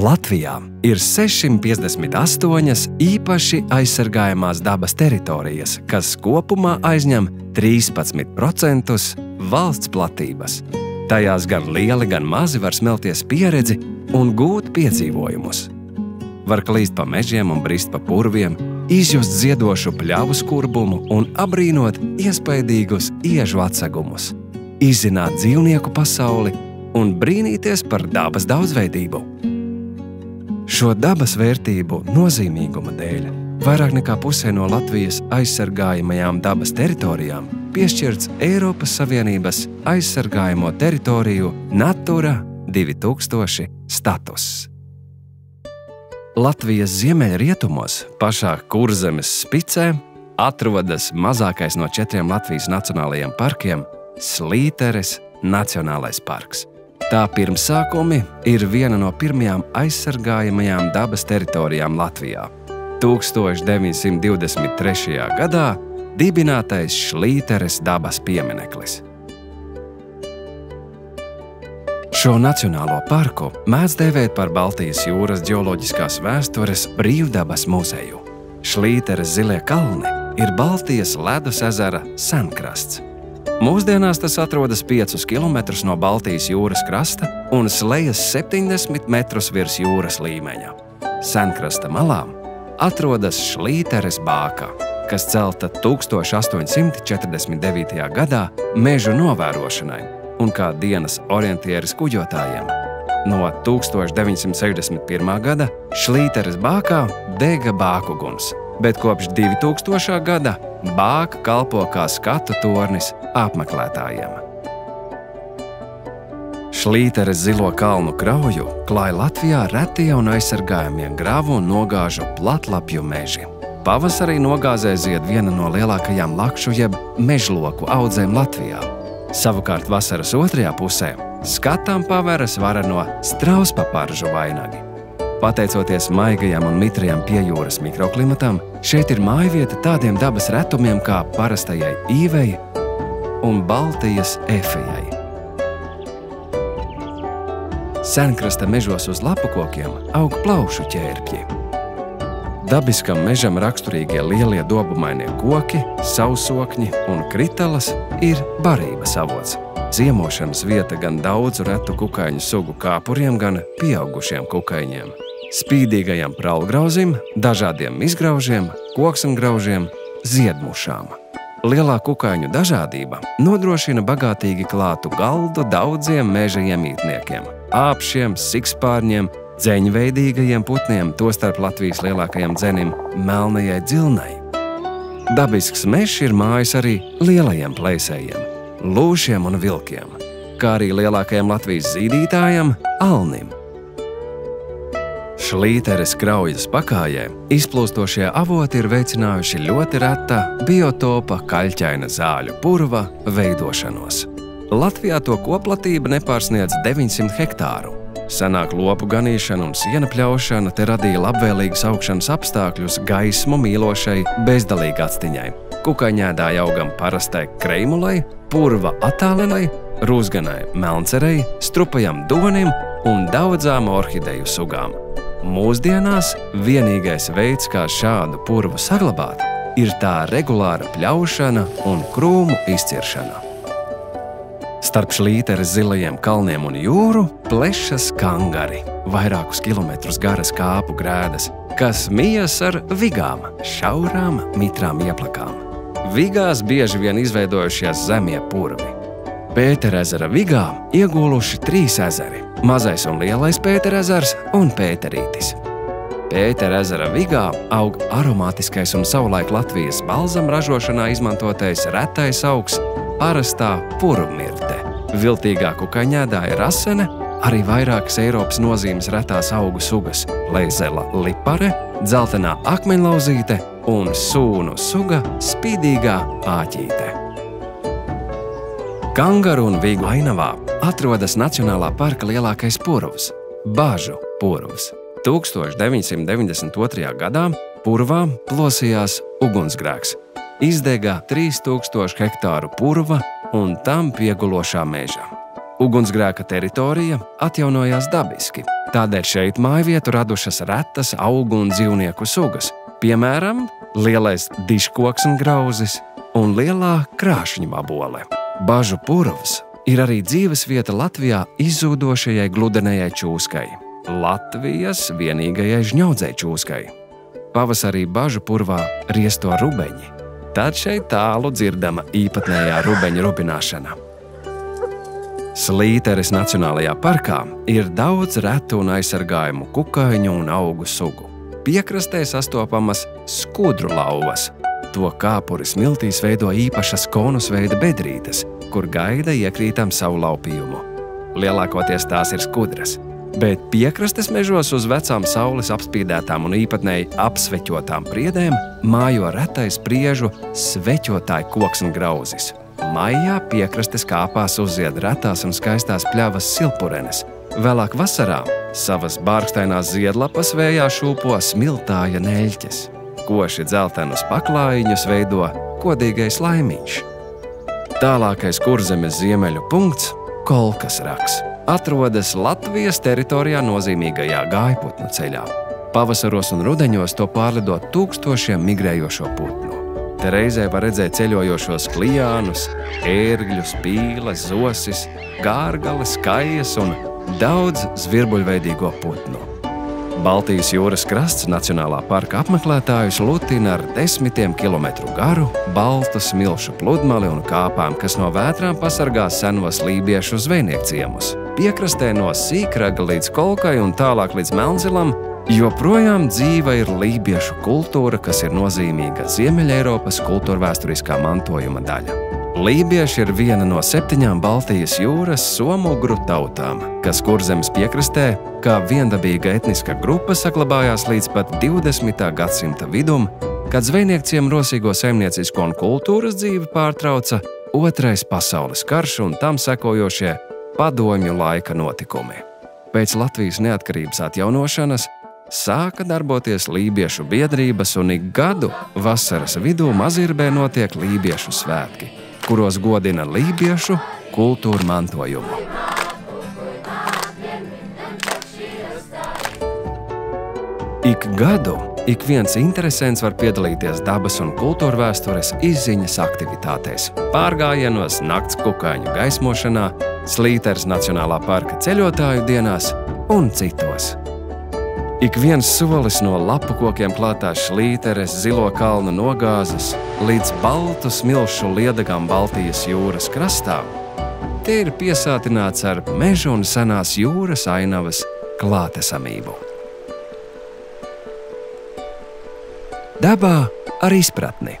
Latvijā ir 658 īpaši aizsargājamās dabas teritorijas, kas kopumā aizņem 13% valsts platības. Tajās gan lieli, gan mazi var smelties pieredzi un gūt piedzīvojumus. Var klīst pa mežiem un brist pa purviem, izjust ziedošu pļavu skurbumu un apbrīnot iespaidīgus iežu atsegumus, izzināt dzīvnieku pasauli un brīnīties par dabas daudzveidību. Šo dabas vērtību nozīmīguma dēļ vairāk nekā pusē no Latvijas aizsargājamajām dabas teritorijām piešķirts Eiropas Savienības aizsargājamo teritoriju Natura 2000 status. Latvijas ziemeļrietumos, pašā Kurzemes spicē, atrodas mazākais no četriem Latvijas nacionālajiem parkiem - Slīteres Nacionālais parks. Tā pirmsākumi ir viena no pirmajām aizsargājamajām dabas teritorijām Latvijā. 1923. gadā dibinātais Šlīteres dabas piemineklis. Šo nacionālo parku mēdz dēvēt par Baltijas jūras geoloģiskās vēstures brīvdabas muzeju. Šlīteres zilie kalni ir Baltijas ledus ezera senkrasts. Mūsdienās tas atrodas 5 km no Baltijas jūras krasta un slejas 70 metrus virs jūras līmeņa. Senkrasta malā atrodas Šlīteres bāka, kas celta 1849. gadā mežu novērošanai un kā dienas orientieris kuģotājiem. No 1961. gada Šlīteres bākā dega bāku guns, bet kopš 2000. gada bāka kalpo kā skatu tornis apmeklētājiem. Šlīteres zilo kalnu krauju klāja Latvijā retie un aizsargājamie gravu un nogāžu platlapju meži. Pavasarī nogāzē zied viena no lielākajām lakšu jeb mežloku audzēm Latvijā. Savukārt vasaras otrajā pusē skatām paveras vara no strauspapāržu vainagi. Pateicoties maigajam un mitrajam piejūras mikroklimatam, šeit ir mājvieta tādiem dabas retumiem kā parastajai īvei un Baltijas efejai. Senkrasta mežos uz lapu kokiem aug plaušu ķērpji. Dabiskam mežam raksturīgie lielie dobumainie koki, sausokņi un kritalas ir barības avots. Ziemošanas vieta gan daudzu retu kukaiņu sugu kāpuriem, gan pieaugušiem kukaiņiem spīdīgajam praulgrauzim, dažādiem izgraužiem, koksngraužiem, ziedmušām. Lielā kukaiņu dažādība nodrošina bagātīgi klātu galdu daudziem meža iemītniekiem, āpšiem, sikspārņiem, dzeņveidīgajiem putniem, tostarp Latvijas lielākajam dzenim - melnajai dzilnai. Dabisks mežs ir mājas arī lielajiem plēsējiem, lūšiem un vilkiem, kā arī lielākajam Latvijas zīdītājam - alnim. Šlīteres kraujas pakājē izplūstošie avoti ir veicinājuši ļoti reta biotopa kaļķaina zāļu purva veidošanos. Latvijā to koplatība nepārsniedz 900 hektāru. Senāk lopu ganīšana un siena pļaušana te radīja labvēlīgus augšanas apstākļus gaismu mīlošai, bezdalīgi atstiņai. Kukaiņēdāja augam parastai kreimulai, purva attālenai, rūsganai melncerei, strupajam donim un daudzām orhideju sugām. Mūsdienās vienīgais veids, kā šādu purvu saglabāt, ir tā regulāra pļaušana un krūmu izciršana. Starp šlīteres zilajiem kalniem un jūru plešas kangari, vairākus kilometrus garas kāpu grēdas, kas mijas ar vigām, šaurām, mitrām ieplakām. Vigās bieži vien izveidojušies zemie purvi. Pētera ezera vigā ieguluši trīs ezeri - Mazais un Lielais Pētera ezers un Pēterītis. Pētera ezera vigā aug aromātiskais un savulaik Latvijas balzam ražošanā izmantotais retais augs - parastā purvmirte. Viltīgā kukaņēdā ir asene, arī vairākas Eiropas nozīmes retās augu sugas - leizela lipare, dzeltenā akmeņlauzīte un sūnu suga spīdīgā āķīte. Kangaru un Vīgu ainavā atrodas Nacionālā parka lielākais purvs - Bāžu purvs. 1992. gadā purvā plosījās ugunsgrēks. Izdegā 3000 hektāru purva un tam piegulošā meža. Ugunsgrēka teritorija atjaunojās dabiski. Tādēļ šeit mājvietu radušas retas augu un dzīvnieku sugas, piemēram, lielais diškoks un grauzis un lielā krāšņa mabole. Bažu purvs ir arī dzīves vieta Latvijā izzūdošajai gludenajai čūskai, Latvijas vienīgajai žņaudzēji čūskai. Pavasarī bažu purvā riesto rubeņi, tad šeit tālu dzirdama īpatnējā rubeņu rupināšana. Slīteres Nacionālajā parkā ir daudz retu un aizsargājumu kukaiņu un augu sugu. Piekrastē sastopamas skudru lauvas. To kāpuri smiltīs veido īpašas konusveida bedrītes, kur gaida iekrītam savu laupījumu. Lielākoties tās ir skudras, bet piekrastes mežos uz vecām saules apspīdētām un īpatnēji apsveķotām priedēm mājo retais priežu sveķotāju koks un grauzis. Maijā piekrastes kāpās uzzied retās un skaistās pļavas silpurenes. Vēlāk vasarā savas bārkstainās ziedlapas vējā šūpo smiltāja neļķes. Koši dzeltenus paklājiņus veido kodīgais laimiņš. Tālākais kurzemes ziemeļu punkts - Kolkas raks atrodas Latvijas teritorijā nozīmīgajā gājputnu ceļā. Pavasaros un rudeņos to pārlido tūkstošiem migrējošo putnu. Te reizē var redzēt ceļojošos klijānus, ērgļus, pīles, zosis, gārgales, kājas un daudz zvirbuļveidīgo putnu. Baltijas jūras krasts Nacionālā parka apmeklētājus lutina ar desmitiem kilometru garu, baltu smilšu pludmali un kāpām, kas no vētrām pasargā senos lībiešu zvejnieku ciemus. Piekrastē no Sīkraga līdz Kolkai un tālāk līdz Melnzilam Joprojām dzīva ir lībiešu kultūra, kas ir nozīmīga Ziemeļ-Eiropas kultūra vēsturiskā mantojuma daļa. Lībieši ir viena no septiņām Baltijas jūras somugru tautām, kas kurzemes piekrastē, kā viendabīga etniska grupa, saglabājās līdz pat 20. gadsimta vidum, kad zvejniekiem rosīgo saimniecisko un kultūras dzīvi pārtrauca Otrais pasaules karš un tam sekojošie padomju laika notikumi. Pēc Latvijas neatkarības atjaunošanas sāka darboties lībiešu biedrības, un ik gadu vasaras vidū Mazirbē notiek lībiešu svētki, kuros godina lībiešu kultūra mantojumu. Ik gadu ik viens interesants var piedalīties dabas un kultūra vēstures izziņas aktivitātēs, pārgājienos, nakts kukaiņu gaismošanā, Slīters Nacionālā parka ceļotāju dienās un citos. Ik viens solis no lapu kokiem klātās šlīteres, zilo kalnu nogāzes līdz baltu smilšu liedagām Baltijas jūras krastā, tie ir piesātināts ar meža un senās jūras ainavas klātesamību. Dabā ar izpratni.